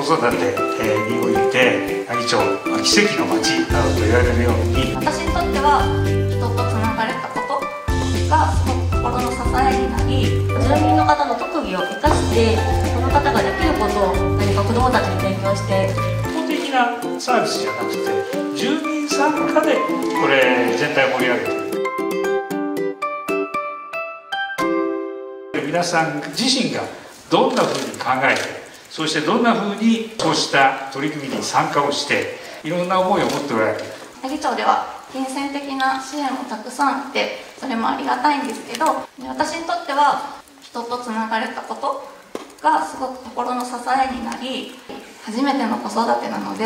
子育てにおいて奈義町奇跡の町などと言われるように。私にとっては人とつながれたことがすごく心の支えになり住民の方の特技を生かしてその方ができることを何か子どもたちに提供して公的なサービスじゃなくて住民参加でこれ全体を盛り上げて皆さん自身がどんなふうに考えてそしてどんなふうにそうした取り組みに参加をしていろんな思いを持っておられる？奈義町では金銭的な支援もたくさんあってそれもありがたいんですけど私にとっては人とつながれたことがすごく心の支えになり初めての子育てなので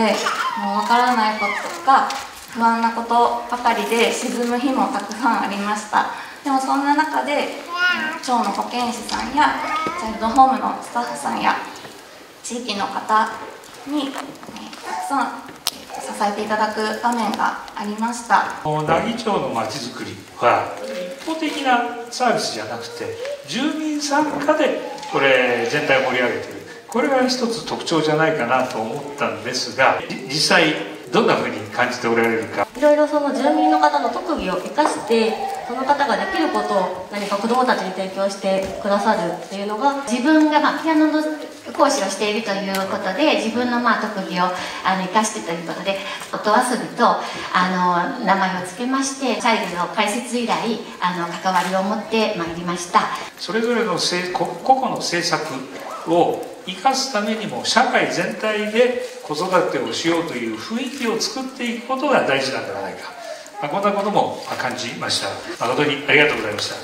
もうわからないこととか不安なことばかりで沈む日もたくさんありました。でもそんな中で町の保健師さんやチャイルドホームのスタッフさんや地域の方にたくさん支えていただく場面がありました。奈義町のまちづくりは一方的なサービスじゃなくて住民参加でこれ全体を盛り上げている。これが一つ特徴じゃないかなと思ったんですが実際どんなふうに感じておられるか。いろいろその住民の方の特技を生かしてその方ができることを何か子どもたちに提供してくださるっていうのが自分がまあピアノの講師をしているということで自分のまあ特技をあの生かしてということで音遊びとあの名前を付けましてチャイルの開設以来あの関わりを持ってまいりました。それぞれの個々の政策を生かすためにも社会全体で子育てをしようという雰囲気を作っていくことが大事なんではないか、まあ、こんなことも感じました。誠にありがとうございました。